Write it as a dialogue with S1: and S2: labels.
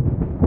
S1: you